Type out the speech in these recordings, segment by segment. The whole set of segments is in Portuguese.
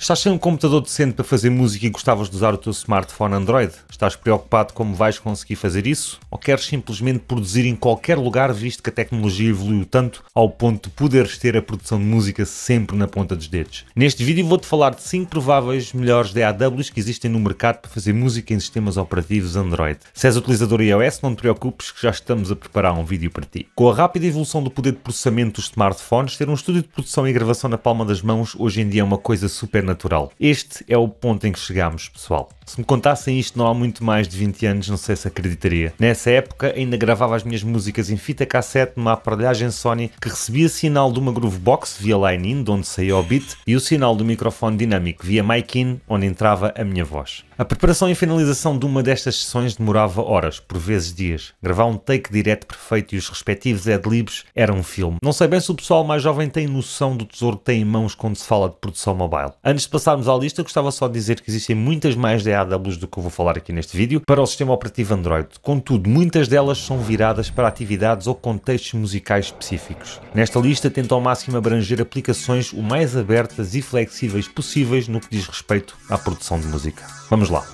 Estás sem um computador decente para fazer música e gostavas de usar o teu smartphone Android? Estás preocupado como vais conseguir fazer isso? Ou queres simplesmente produzir em qualquer lugar, visto que a tecnologia evoluiu tanto ao ponto de poderes ter a produção de música sempre na ponta dos dedos? Neste vídeo vou-te falar de 5 prováveis melhores DAWs que existem no mercado para fazer música em sistemas operativos Android. Se és utilizador iOS, não te preocupes que já estamos a preparar um vídeo para ti. Com a rápida evolução do poder de processamento dos smartphones, ter um estúdio de produção e gravação na palma das mãos hoje em dia é uma coisa super natural. Este é o ponto em que chegamos, pessoal. Se me contassem isto não há muito mais de 20 anos, não sei se acreditaria. Nessa época ainda gravava as minhas músicas em fita cassete numa aparelhagem Sony que recebia sinal de uma Groovebox via line-in, de onde saía o beat, e o sinal do microfone dinâmico via mic-in, onde entrava a minha voz. A preparação e finalização de uma destas sessões demorava horas, por vezes dias. Gravar um take direto perfeito e os respectivos adlibs era um filme. Não sei bem se o pessoal mais jovem tem noção do tesouro que tem em mãos quando se fala de produção mobile. Antes de passarmos à lista, gostava só de dizer que existem muitas mais DAWs do que eu vou falar aqui neste vídeo para o sistema operativo Android. Contudo, muitas delas são viradas para atividades ou contextos musicais específicos. Nesta lista tento ao máximo abranger aplicações o mais abertas e flexíveis possíveis no que diz respeito à produção de música. Vamos lá.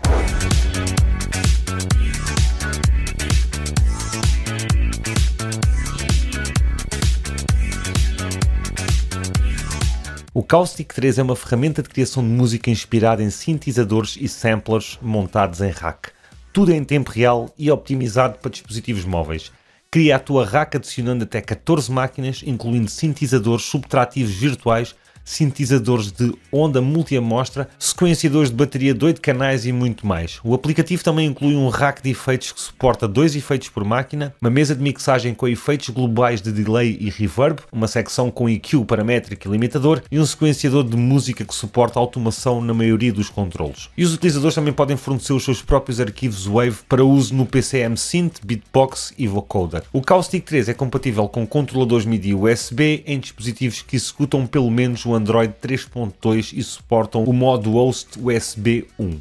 Caustic 3 é uma ferramenta de criação de música inspirada em sintetizadores e samplers montados em rack. Tudo em tempo real e optimizado para dispositivos móveis. Cria a tua rack adicionando até 14 máquinas, incluindo sintetizadores subtrativos virtuais sintetizadores de onda multi-amostra, sequenciadores de bateria de 8 canais e muito mais. O aplicativo também inclui um rack de efeitos que suporta dois efeitos por máquina, uma mesa de mixagem com efeitos globais de delay e reverb, uma secção com EQ paramétrico e limitador e um sequenciador de música que suporta automação na maioria dos controles. E os utilizadores também podem fornecer os seus próprios arquivos Wave para uso no PCM Synth, Beatbox e Vocoder. O Caustic 3 é compatível com controladores MIDI USB em dispositivos que executam pelo menos o Android 3.2 e suportam o modo host USB 1.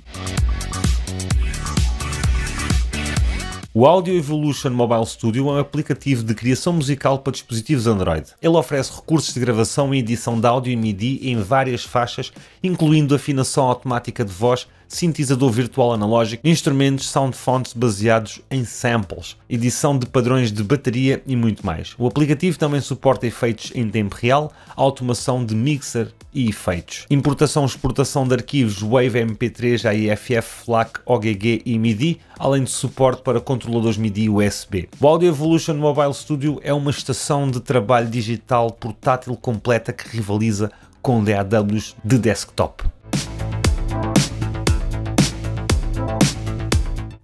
O Audio Evolution Mobile Studio é um aplicativo de criação musical para dispositivos Android. Ele oferece recursos de gravação e edição de áudio e MIDI em várias faixas, incluindo afinação automática de voz, sintetizador virtual analógico, instrumentos sound fonts baseados em samples, edição de padrões de bateria e muito mais. O aplicativo também suporta efeitos em tempo real, automação de mixer e efeitos. Importação e exportação de arquivos Wave MP3, AIFF, FLAC, OGG e MIDI, além de suporte para controladores MIDI USB. O Audio Evolution Mobile Studio é uma estação de trabalho digital portátil completa que rivaliza com DAWs de desktop.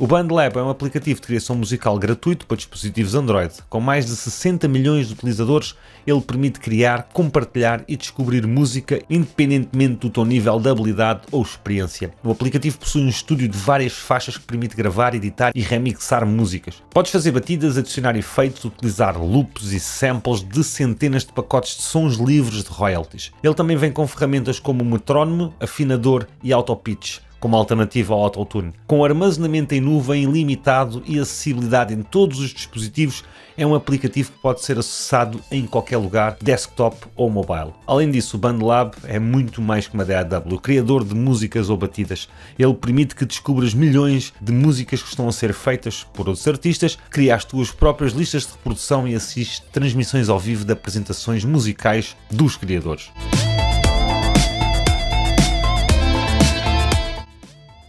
O BandLab é um aplicativo de criação musical gratuito para dispositivos Android. Com mais de 60 milhões de utilizadores, ele permite criar, compartilhar e descobrir música independentemente do teu nível de habilidade ou experiência. O aplicativo possui um estúdio de várias faixas que permite gravar, editar e remixar músicas. Podes fazer batidas, adicionar efeitos, utilizar loops e samples de centenas de pacotes de sons livres de royalties. Ele também vem com ferramentas como metrónomo, afinador e auto-pitch como alternativa ao Autotune. Com armazenamento em nuvem ilimitado e acessibilidade em todos os dispositivos, é um aplicativo que pode ser acessado em qualquer lugar, desktop ou mobile. Além disso, o BandLab é muito mais que uma DAW, criador de músicas ou batidas. Ele permite que descubras milhões de músicas que estão a ser feitas por outros artistas, cria as tuas próprias listas de reprodução e assiste transmissões ao vivo de apresentações musicais dos criadores.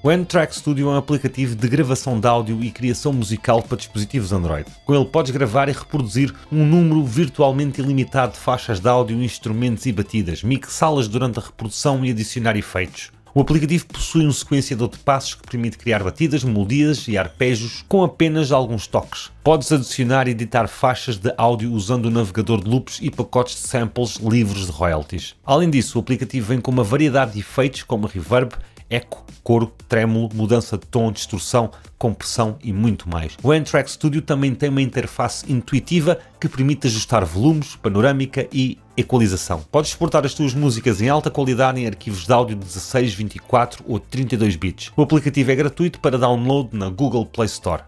O N-Track Studio é um aplicativo de gravação de áudio e criação musical para dispositivos Android. Com ele podes gravar e reproduzir um número virtualmente ilimitado de faixas de áudio, instrumentos e batidas, mixá-las durante a reprodução e adicionar efeitos. O aplicativo possui um sequenciador de passos que permite criar batidas, melodias e arpejos com apenas alguns toques. Podes adicionar e editar faixas de áudio usando o navegador de loops e pacotes de samples livres de royalties. Além disso, o aplicativo vem com uma variedade de efeitos como reverb, eco, coro, trêmulo, mudança de tom, distorção, compressão e muito mais. O N-Track Studio também tem uma interface intuitiva que permite ajustar volumes, panorâmica e equalização. Podes exportar as tuas músicas em alta qualidade em arquivos de áudio de 16, 24 ou 32 bits. O aplicativo é gratuito para download na Google Play Store.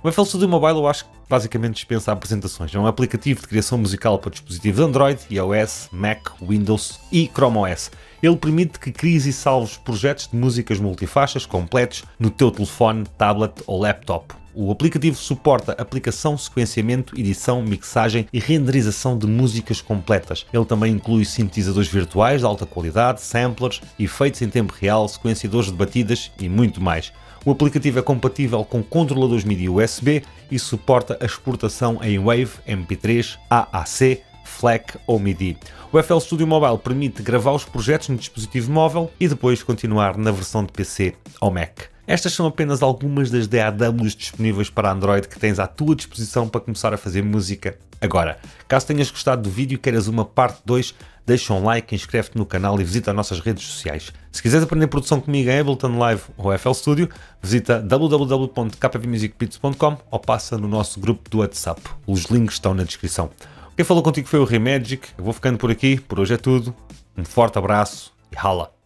O FL Studio Mobile eu acho que basicamente dispensa apresentações. É um aplicativo de criação musical para dispositivos Android, iOS, Mac, Windows e Chrome OS. Ele permite que cries e salves projetos de músicas multifaixas completos no teu telefone, tablet ou laptop. O aplicativo suporta aplicação, sequenciamento, edição, mixagem e renderização de músicas completas. Ele também inclui sintetizadores virtuais de alta qualidade, samplers, efeitos em tempo real, sequenciadores de batidas e muito mais. O aplicativo é compatível com controladores MIDI USB e suporta a exportação em WAV, MP3, AAC, FLAC ou MIDI. O FL Studio Mobile permite gravar os projetos no dispositivo móvel e depois continuar na versão de PC ou Mac. Estas são apenas algumas das DAWs disponíveis para Android que tens à tua disposição para começar a fazer música agora. Caso tenhas gostado do vídeo e queiras uma parte 2, deixa um like, inscreve-te no canal e visita as nossas redes sociais. Se quiseres aprender produção comigo em Ableton Live ou FL Studio, visita www.kvmusicbeats.com ou passa no nosso grupo do WhatsApp. Os links estão na descrição. Quem falou contigo foi o Remagic. Eu vou ficando por aqui. Por hoje é tudo. Um forte abraço e rala!